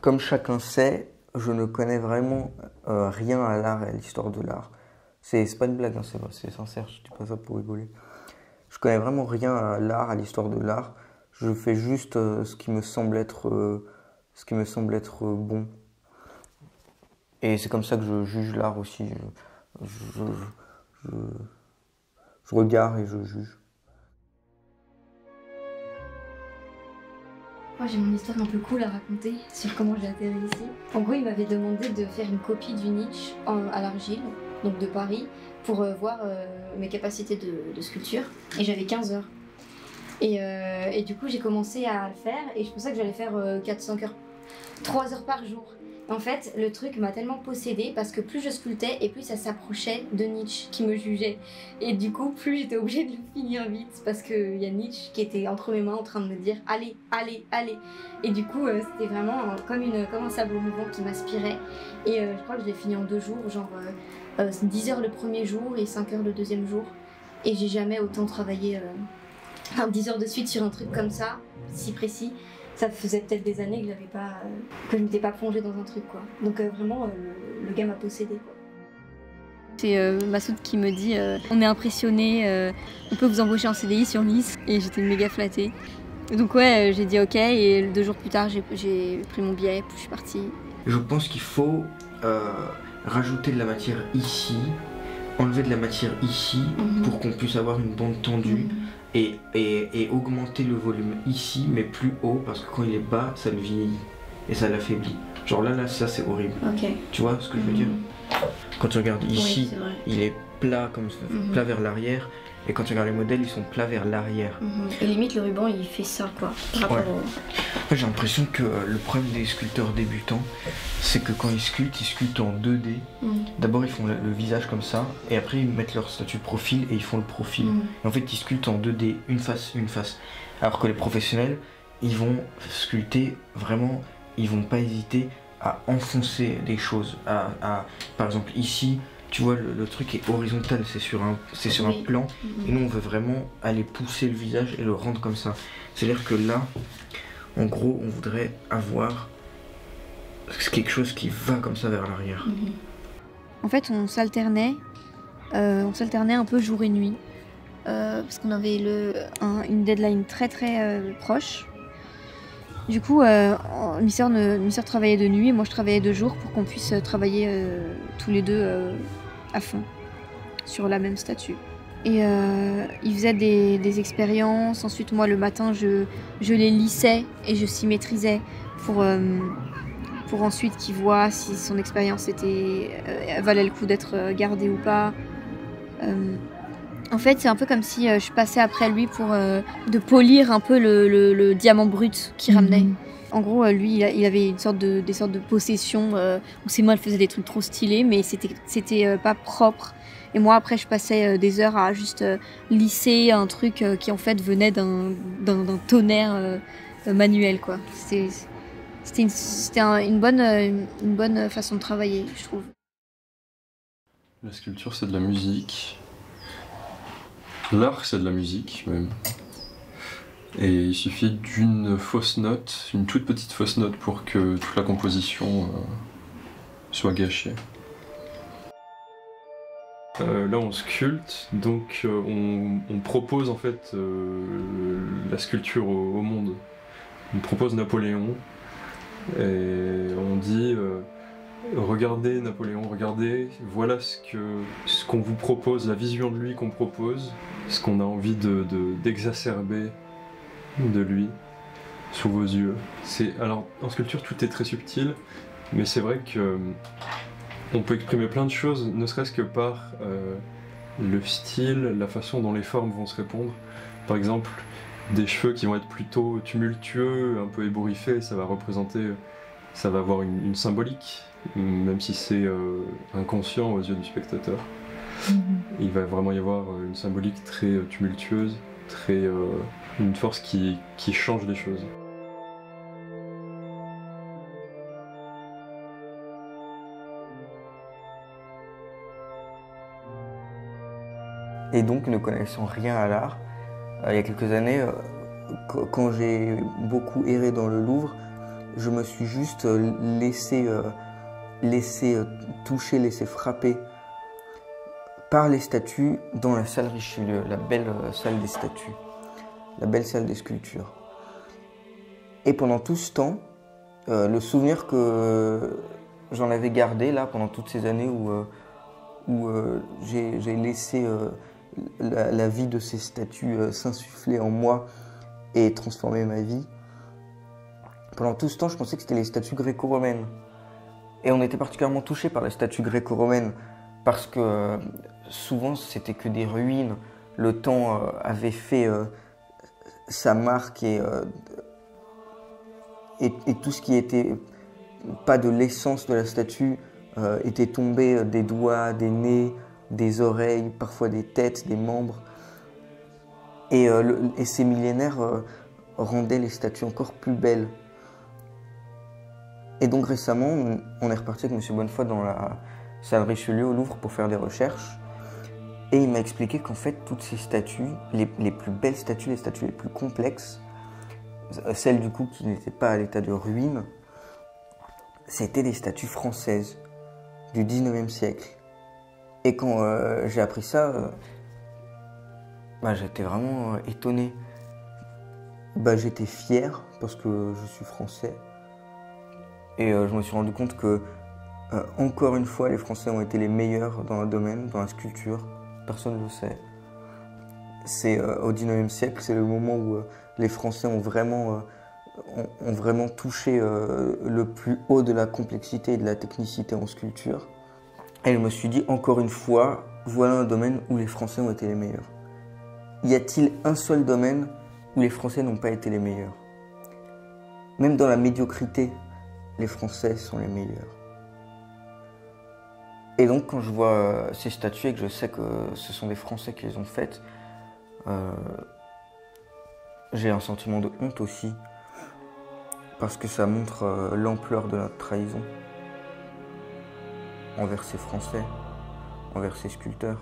comme chacun sait, je ne connais vraiment euh, rien à l'art et à l'histoire de l'art. C'est pas une blague, hein, c'est sincère, je dis pas ça pour rigoler. Je connais vraiment rien à l'art, à l'histoire de l'art. Je fais juste euh, ce qui me semble être, euh, bon. Et c'est comme ça que je juge l'art aussi. Je regarde et je juge. Moi j'ai mon histoire un peu cool à raconter sur comment j'ai atterri ici. En gros, il m'avait demandé de faire une copie du Nietzsche en- à l'Argile, donc de Paris, pour euh, voir euh, mes capacités de, sculpture. Et j'avais 15 heures. Euh, et du coup, j'ai commencé à le faire et je pensais que j'allais faire 4-5 heures, 3 heures par jour. En fait, le truc m'a tellement possédée parce que plus je sculptais et plus ça s'approchait de Nietzsche qui me jugeait. Et du coup, plus j'étais obligée de le finir vite parce qu'il y a Nietzsche qui était entre mes mains en train de me dire allez, allez, allez. Et du coup, euh, c'était vraiment comme, une, comme un sable mouvant qui m'aspirait. Et euh, je crois que je l'ai fini en deux jours, genre euh, euh, 10 heures le premier jour et 5 heures le deuxième jour. Et j'ai jamais autant travaillé euh, enfin, 10 heures de suite sur un truc comme ça, si précis. Ça faisait peut-être des années que pas, que je m'étais pas plongée dans un truc quoi. Donc euh, vraiment, euh, le, le gars m'a possédé quoi. C'est euh, Massoud qui me dit euh, on est impressionné, euh, on peut vous embaucher en CDI sur Nice et j'étais méga flattée. Donc ouais, j'ai dit ok et deux jours plus tard j'ai- j'ai pris mon billet puis je suis partie. Je pense qu'il faut euh, rajouter de la matière ici, enlever de la matière ici Mhm. pour qu'on puisse avoir une bande tendue et, et, et augmenter le volume ici mais plus haut parce que quand il est bas ça le vieillit et ça l'affaiblit. Genre là, là, ça c'est horrible. Tu vois ce que je veux dire? Quand tu regardes ici, Oui, il est plat comme Mhm. plat vers l'arrière et quand tu regardes les modèles, ils sont plats vers l'arrière. Mhm. Et limite le ruban il fait ça quoi. Par rapport Ouais. au- Moi, j'ai l'impression que euh, le problème des sculpteurs débutants, c'est que quand ils sculptent, ils sculptent en 2D. Mhm. D'abord, ils font le, le visage comme ça, et après, ils mettent leur statut de profil et ils font le profil. Mhm. Et en fait, ils sculptent en 2D, une face, une face. Alors que les professionnels, ils vont sculpter vraiment, ils vont pas hésiter à enfoncer des choses. À, à- par exemple, ici, tu vois, le, le truc est horizontal, c'est sur un, c'est sur Oui. un plan. Mhm. Et nous, on veut vraiment aller pousser le visage et le rendre comme ça. C'est-à-dire que là, en gros, on voudrait avoir quelque chose qui va comme ça vers l'arrière. Mhm. En fait on s'alternait, euh, on s'alternait un peu jour et nuit euh, parce qu'on avait le, un- une deadline très très euh, proche. Du coup, euh, mes de nuit et moi je travaillais de jour pour qu'on puisse euh, travailler euh, tous les deux euh, à fond sur la même statue. Et ils faisaient des, expériences. Ensuite, moi, le matin, je, les lissais et je symétrisais pour, euh, pour ensuite qu'ils voient si son expérience valait le coup d'être gardée ou pas. En fait, c'est un peu comme si euh, je passais après lui pour euh, de polir un peu le, le- le diamant brut qu'il ramenait. En gros, euh, lui, il, a- il avait une sorte de, des sortes de possessions euh, où ses mains faisaient des trucs trop stylés, mais c'était c'était euh, pas propre. Et moi, après, je passais euh, des heures à juste euh, lisser un truc euh, qui en fait venait d'un d'un- d'un tonnerre manuel, quoi. C'était c'était une, c'était un- une bonne une bonne façon de travailler, je trouve. La sculpture, c'est de la musique. L'art, c'est de la musique, même. Et il suffit d'une fausse note, une toute petite fausse note pour que toute la composition euh, soit gâchée. Euh, là, on sculpte, donc euh, on, propose en fait la sculpture au, monde. On propose Napoléon et on dit regardez Napoléon, regardez, voilà ce qu'on vous propose, la vision de lui qu'on propose, ce qu'on a envie de de- d'exacerber de lui sous vos yeux. Alors en sculpture tout est très subtil, mais c'est vrai que euh, on peut exprimer plein de choses, ne serait-ce que par euh, le style, la façon dont les formes vont se répondre. Par exemple, des cheveux qui vont être plutôt tumultueux, un peu ébouriffés, ça va représenter, ça va avoir une, une symbolique, même si c'est euh, inconscient aux yeux du spectateur. Il va vraiment y avoir euh, une symbolique très euh, tumultueuse, très euh, une force qui, qui change les choses. Et donc, ne connaissant rien à l'art, euh, il y a quelques années, euh, qu- quand j'ai beaucoup erré dans le Louvre, je me suis juste euh, laissé, euh, euh, toucher, laissé frapper par les statues dans la salle Richelieu, la belle salle des statues, la belle salle des sculptures. Et pendant tout ce temps, le souvenir que j'en avais gardé là pendant toutes ces années où, où j'ai laissé la, vie de ces statues s'insuffler en moi et transformer ma vie, pendant tout ce temps, je pensais que c'était les statues gréco-romaines. Et on était particulièrement touché par les statues gréco-romaines parce que euh, souvent c'était que des ruines. Le temps euh, avait fait euh, sa marque et, et, tout ce qui était pas de l'essence de la statue était tombé des doigts, des nez, des oreilles, parfois des têtes, des membres. Et, et ces millénaires rendaient les statues encore plus belles. Et donc récemment, on est reparti avec M. Bonnefoy dans la salle Richelieu au Louvre pour faire des recherches. Et il m'a expliqué qu'en fait, toutes ces statues, les, plus belles statues, les statues les plus complexes, euh, celles du coup qui n'étaient pas à l'état de ruine, c'était des statues françaises du 19e siècle. Et quand euh, j'ai appris ça, euh, bah, j'étais vraiment étonné. Bah, j'étais fier parce que je suis français. Et euh, je me suis rendu compte que, euh, encore une fois, les Français ont été les meilleurs dans le domaine, dans la sculpture. Personne ne le sait. C'est euh, au 19e siècle, c'est le moment où les Français ont vraiment, ont, vraiment touché le plus haut de la complexité et de la technicité en sculpture. Et je me suis dit, encore une fois, voilà un domaine où les Français ont été les meilleurs. Y a-t-il un seul domaine où les Français n'ont pas été les meilleurs? Même dans la médiocrité les Français sont les meilleurs. Et donc quand je vois euh, ces statues et que je sais que ce sont des Français qui les ont faites, euh, j'ai un sentiment de honte aussi, parce que ça montre euh, l'ampleur de notre trahison envers ces Français, envers ces sculpteurs.